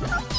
Let's go.